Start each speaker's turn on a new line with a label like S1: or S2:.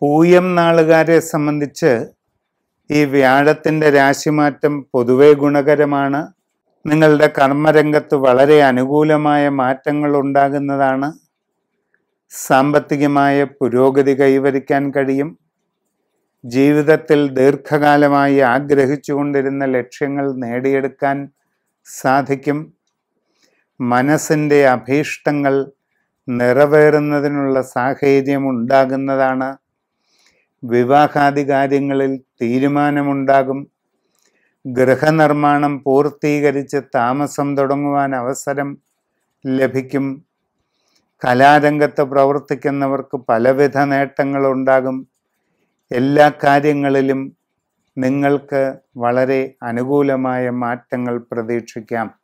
S1: പൂയം നാളുകാരെ സംബന്ധിച്ച് ഈ വ്യാഴത്തിന്റെ രാശിമാറ്റം പൊതുവെ ഗുണകരമാണ്. നിങ്ങളുടെ കർമ്മരംഗത്ത് വളരെ അനുകൂലമായ മാറ്റങ്ങൾ ഉണ്ടാകുന്നതാണ്. സാമ്പത്തികമായ പുരോഗതി കൈവരിക്കാൻ കഴിയും. ജീവിതത്തിൽ ദീർഘകാലമായി ആഗ്രഹിച്ചുകൊണ്ടിരുന്ന ലക്ഷ്യങ്ങൾ നേടിയെടുക്കാൻ സാധിക്കും. മനസ്സിന്റെ അഭീഷ്ടങ്ങൾ നിറവേറുന്നതിനുള്ള സാഹചര്യം ഉണ്ടാകുന്നതാണ്. വിവാഹാദി കാര്യങ്ങളിൽ തീരുമാനമുണ്ടാകും. ഗൃഹനിർമ്മാണം പൂർത്തീകരിച്ച് താമസം തുടങ്ങുവാൻ അവസരം ലഭിക്കും. കലാരംഗത്ത് പ്രവർത്തിക്കുന്നവർക്ക് പലവിധ നേട്ടങ്ങളുണ്ടാകും. എല്ലാ കാര്യങ്ങളിലും നിങ്ങൾക്ക് വളരെ അനുകൂലമായ മാറ്റങ്ങൾ പ്രതീക്ഷിക്കാം.